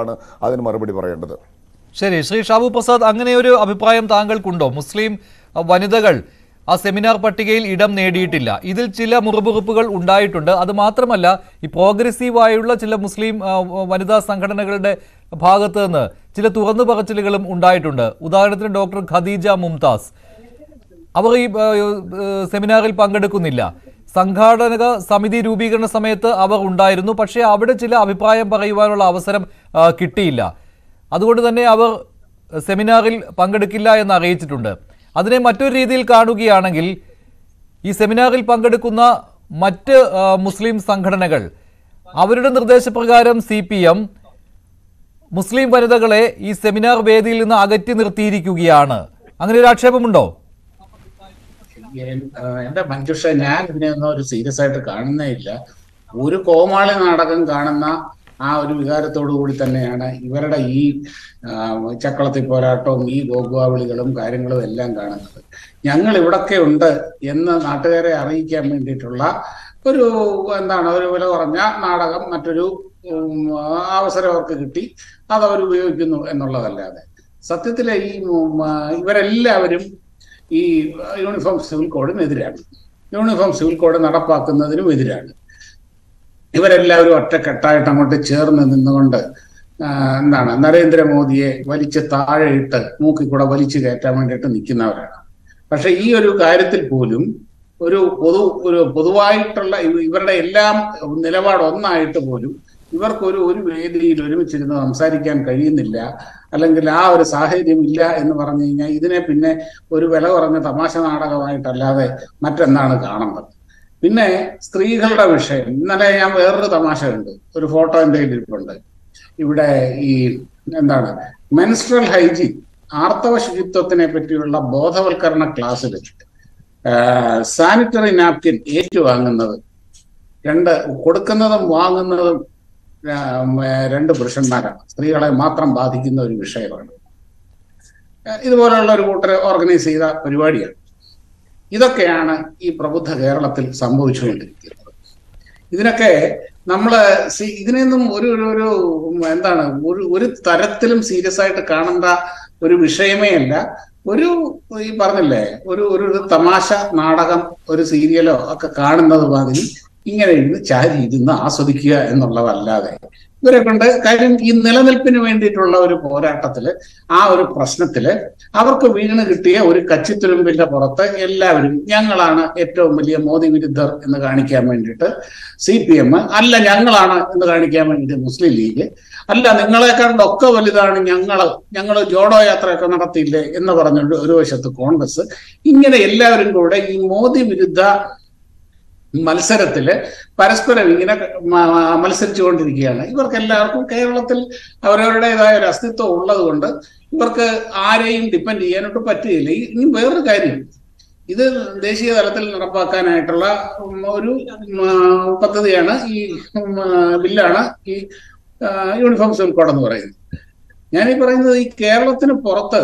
ആണ് അതിന് മറുപടി പറയേണ്ടത്. ശരി ശ്രീ ഷാബു പ്രസാദ് അങ്ങനെ ഒരു അഭിപ്രായം താങ്കൾക്കുണ്ടോ? മുസ്ലിം വനിതകൾ ആ സെമിനാർ പട്ടികയിൽ ഇടം നേടിയിട്ടില്ല. ഇതിൽ ചില മുറിവുറുപ്പുകൾ ഉണ്ടായിട്ടുണ്ട്. അത് മാത്രമല്ല ഈ പ്രോഗ്രസീവായുള്ള ചില മുസ്ലിം വനിതാ സംഘടനകളുടെ ഭാഗത്ത് നിന്ന് ചില തുറന്നു പറച്ചിലുകളും ഉണ്ടായിട്ടുണ്ട്. ഉദാഹരണത്തിന് ഡോക്ടർ ഖദീജ മുംതാസ്. അവർ ഈ സെമിനാറിൽ പങ്കെടുക്കുന്നില്ല. സംഘാടക സമിതി രൂപീകരണ സമയത്ത് അവർ ഉണ്ടായിരുന്നു. പക്ഷേ അവിടെ ചില അഭിപ്രായം പറയുവാനുള്ള അവസരം കിട്ടിയില്ല. അതുകൊണ്ട് തന്നെ അവർ സെമിനാറിൽ പങ്കെടുക്കില്ല എന്ന് അറിയിച്ചിട്ടുണ്ട്. അതിനെ മറ്റൊരു രീതിയിൽ കാണുകയാണെങ്കിൽ ഈ സെമിനാറിൽ പങ്കെടുക്കുന്ന മറ്റ് മുസ്ലിം സംഘടനകൾ അവരുടെ നിർദ്ദേശപ്രകാരം സി പി എം മുസ്ലിം വനിതകളെ ഈ സെമിനാർ വേദിയിൽ നിന്ന് അകറ്റി നിർത്തിയിരിക്കുകയാണ്. അങ്ങനെ ഒരു ആക്ഷേപമുണ്ടോ? എന്റെ മഞ്ജുഷ ഞാൻ ഇതിനെയൊന്നും ഒരു സീരിയസ് ആയിട്ട് കാണുന്നേ ഇല്ല. ഒരു കോമാളി നാടകം കാണുന്ന ആ ഒരു വികാരത്തോടു കൂടി തന്നെയാണ് ഇവരുടെ ഈ ചക്കളത്തി പോരാട്ടവും ഈ ഗോഗുവാവിളികളും കാര്യങ്ങളും എല്ലാം കാണുന്നത്. ഞങ്ങൾ ഇവിടൊക്കെ ഉണ്ട് എന്ന് നാട്ടുകാരെ അറിയിക്കാൻ വേണ്ടിയിട്ടുള്ള ഒരു എന്താണ് ഒരു വില കുറഞ്ഞ നാടകം മറ്റൊരു അവസരം അവർക്ക് കിട്ടി. അത് അവർ ഉപയോഗിക്കുന്നു എന്നുള്ളതല്ലാതെ. സത്യത്തിലെ ഈ ഇവരെല്ലാവരും ഈ യൂണിഫോം സിവിൽ കോഡിനെതിരാണ് യൂണിഫോം സിവിൽ കോഡ് നടപ്പാക്കുന്നതിനും എതിരാണ്. ഇവരെല്ലാവരും ഒറ്റക്കെട്ടായിട്ട് അങ്ങോട്ട് ചേർന്ന് നിന്നുകൊണ്ട് എന്താണ് നരേന്ദ്രമോദിയെ വലിച്ച് താഴെയിട്ട് മൂക്കിക്കൂടെ വലിച്ചു കയറ്റാൻ വേണ്ടിയിട്ട് നിൽക്കുന്നവരാണ്. പക്ഷെ ഈ ഒരു കാര്യത്തിൽ പോലും ഒരു പൊതു ഒരു പൊതുവായിട്ടുള്ള ഇവ- ഇവരുടെ എല്ലാം നിലപാട് ഒന്നായിട്ട് പോലും ഇവർക്കൊരു ഒരു വേദിയിൽ ഒരുമിച്ചിരുന്ന് സംസാരിക്കാൻ കഴിയുന്നില്ല. അല്ലെങ്കിൽ ആ ഒരു സാഹചര്യം ഇല്ല എന്ന് പറഞ്ഞു കഴിഞ്ഞാൽ ഇതിനെ പിന്നെ ഒരു വില കുറഞ്ഞ തമാശ നാടകമായിട്ടല്ലാതെ മറ്റെന്താണ് കാണുന്നത്? പിന്നെ സ്ത്രീകളുടെ വിഷയം. ഇന്നലെ ഞാൻ വേറൊരു തമാശ ഉണ്ട് ഒരു ഫോട്ടോ എന്റെ ഇരിപ്പുണ്ട് ഇവിടെ ഈ എന്താണ്? മെൻസ്ട്രൽ ഹൈജീൻ ആർത്തവ ശുചിത്വത്തിനെ പറ്റിയുള്ള ബോധവൽക്കരണ ക്ലാസ്സിൽ സാനിറ്ററി നാപ്കിൻ ഏറ്റുവാങ്ങുന്നത്. രണ്ട് കൊടുക്കുന്നതും വാങ്ങുന്നതും രണ്ട് പുരുഷന്മാരാണ്. സ്ത്രീകളെ മാത്രം ബാധിക്കുന്ന ഒരു വിഷയമാണ്. ഇതുപോലെയുള്ള ഒരു കൂട്ടർ ഓർഗനൈസ് ചെയ്ത പരിപാടിയാണ്. ഇതൊക്കെയാണ് ഈ പ്രബുദ്ധ കേരളത്തിൽ സംഭവിച്ചുകൊണ്ടിരിക്കുന്നത്. ഇതിനൊക്കെ നമ്മൾ ഇതിനൊന്നും ഒരു ഒരു എന്താണ് ഒരു ഒരു തരത്തിലും സീരിയസ് ആയിട്ട് കാണേണ്ട ഒരു വിഷയമേ അല്ല. ഒരു ഈ പറഞ്ഞില്ലേ ഒരു ഒരു തമാശ നാടകം ഒരു സീരിയലോ ഒക്കെ കാണുന്നത് മാതിരി ഇങ്ങനെ ഇരുന്ന് ചാരി ഇരുന്ന് ആസ്വദിക്കുക എന്നുള്ളതല്ലാതെ ഇവരെ കൊണ്ട് കാര്യം ഈ നിലനിൽപ്പിന് വേണ്ടിയിട്ടുള്ള ഒരു പോരാട്ടത്തിൽ ആ ഒരു പ്രശ്നത്തിൽ അവർക്ക് വീണ് കിട്ടിയ ഒരു കച്ചിത്തുരുമ്പിന്റെ പുറത്ത് എല്ലാവരും ഞങ്ങളാണ് ഏറ്റവും വലിയ മോദി വിരുദ്ധർ എന്ന് കാണിക്കാൻ വേണ്ടിയിട്ട് സി പി എം അല്ല ഞങ്ങളാണ് എന്ന് കാണിക്കാൻ വേണ്ടിയിട്ട് മുസ്ലിം ലീഗ് അല്ല നിങ്ങളെക്കാണ്ടൊക്കെ വലുതാണ് ഞങ്ങൾ ഞങ്ങൾ ജോഡോ യാത്രയൊക്കെ നടത്തിയില്ലേ എന്ന് പറഞ്ഞുകൊണ്ട് ഒരു വശത്ത് കോൺഗ്രസ്. ഇങ്ങനെ എല്ലാവരും കൂടെ ഈ മോദി വിരുദ്ധ മത്സരത്തിൽ പരസ്പരം ഇങ്ങനെ മത്സരിച്ചു കൊണ്ടിരിക്കുകയാണ് മത്സരിച്ചുകൊണ്ടിരിക്കുകയാണ്. ഇവർക്ക് എല്ലാവർക്കും കേരളത്തിൽ അവരവരുടേതായ ഒരു അസ്തിത്വം ഉള്ളതുകൊണ്ട് ഇവർക്ക് ആരെയും ഡിപ്പെൻഡ് ചെയ്യാനായിട്ട് പറ്റുകയില്ല ഇനി വേറൊരു കാര്യം. ഇത് ദേശീയ തലത്തിൽ നടപ്പാക്കാനായിട്ടുള്ള ഒരു പദ്ധതിയാണ് ഈ ബില്ലാണ് ഈ യൂണിഫോം സിവിൽ കോഡ് എന്ന് പറയുന്നത്. ഞാൻ ഈ പറയുന്നത് ഈ കേരളത്തിന് പുറത്ത്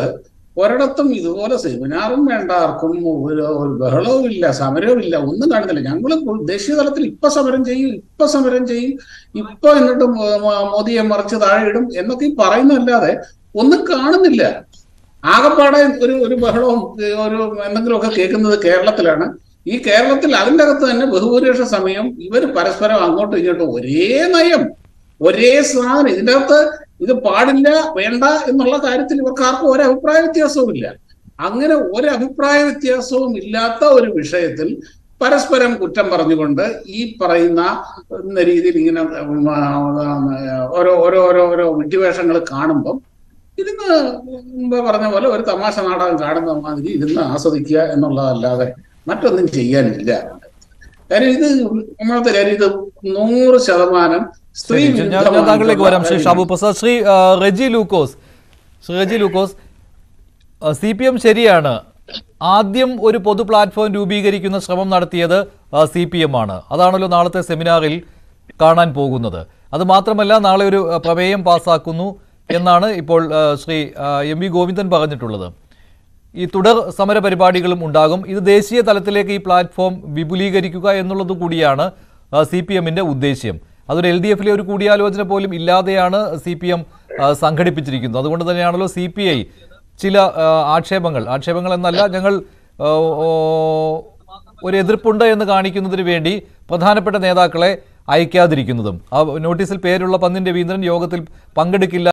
ഒരിടത്തും ഇതുപോലെ സെമിനാറും വേണ്ട ആർക്കും ഒരു ബഹളവും ഇല്ല സമരവും ഇല്ല ഒന്നും കാണുന്നില്ല ഞങ്ങൾ ദേശീയ തലത്തിൽ ഇപ്പൊ സമരം ചെയ്യും ഇപ്പൊ സമരം ചെയ്യും ഇപ്പൊ എന്നിട്ട് മോദിയെ മറിച്ച് താഴെ ഇടും എന്നൊക്കെ ഈ പറയുന്നതല്ലാതെ ഒന്നും കാണുന്നില്ല. ആകപ്പാടെ ഒരു ഒരു ബഹളവും ഒരു എന്തെങ്കിലുമൊക്കെ കേൾക്കുന്നത് കേരളത്തിലാണ്. ഈ കേരളത്തിൽ അതിന്റെ അകത്ത് തന്നെ ബഹുഭൂരിപക്ഷ സമയം ഇവർ പരസ്പരം അങ്ങോട്ടും ഇങ്ങോട്ടും ഒരേ നയം ഒരേ സാധനം. ഇതിന്റെ അകത്ത് ഇത് പാടില്ല വേണ്ട എന്നുള്ള കാര്യത്തിൽ ഇവർക്ക് ആർക്കും ഒരു വ്യത്യാസവും ഇല്ല അങ്ങനെ ഒരു വ്യത്യാസവും ഇല്ലാത്ത ഒരു വിഷയത്തിൽ പരസ്പരം കുറ്റം പറഞ്ഞുകൊണ്ട് ഈ പറയുന്ന രീതിയിൽ ഇങ്ങനെ ഓരോ ഓരോ ഓരോ ഓരോ വിഡ്ഢിവേഷങ്ങൾ കാണുമ്പം ഇരുന്ന് പറഞ്ഞ പോലെ ഒരു തമാശ നാടകം കാണുന്ന മാതിരി ഇരുന്ന് ആസ്വദിക്കുക എന്നുള്ളതല്ലാതെ മറ്റൊന്നും ചെയ്യാനില്ല. കാര്യം ഇത് ഒന്നാമത്തെ കാര്യം ഇത് നൂറ് ശതമാനം ശരി, ഞാൻ താങ്കളിലേക്ക് വരാം. Shri Shabu Prasad. Shri Reji Lukose. Shri Reji Lukose C P M ശരിയാണ്. ആദ്യം ഒരു പൊതു പ്ലാറ്റ്ഫോം രൂപീകരിക്കുന്ന ശ്രമം നടത്തിയത് സി പി എം ആണ്. അതാണല്ലോ നാളത്തെ സെമിനാറിൽ കാണാൻ പോകുന്നത്. അത് മാത്രമല്ല നാളെ ഒരു പ്രമേയം പാസ്സാക്കുന്നു എന്നാണ് ഇപ്പോൾ ശ്രീ എം വി ഗോവിന്ദൻ പറഞ്ഞിട്ടുള്ളത്. ഈ തുടർ സമര പരിപാടികളും ഉണ്ടാകും. ഇത് ദേശീയ തലത്തിലേക്ക് ഈ പ്ലാറ്റ്ഫോം വിപുലീകരിക്കുക എന്നുള്ളത് കൂടിയാണ് സി പി എമ്മിന്റെ ഉദ്ദേശ്യം. അതൊരു എൽ ഡി എഫിലെ ഒരു കൂടിയാലോചന പോലും ഇല്ലാതെയാണ് സി പി എം സംഘടിപ്പിച്ചിരിക്കുന്നത്. അതുകൊണ്ട് തന്നെയാണല്ലോ സി പി ഐ ചില ആക്ഷേപങ്ങൾ. ആക്ഷേപങ്ങൾ എന്നല്ല ഞങ്ങൾ ഒരു എതിർപ്പുണ്ട് എന്ന് കാണിക്കുന്നതിന് വേണ്ടി പ്രധാനപ്പെട്ട നേതാക്കളെ അയക്കാതിരിക്കുന്നതും. ആ നോട്ടീസിൽ പേരുള്ള പന്നിൻ രവീന്ദ്രൻ യോഗത്തിൽ പങ്കെടുക്കില്ല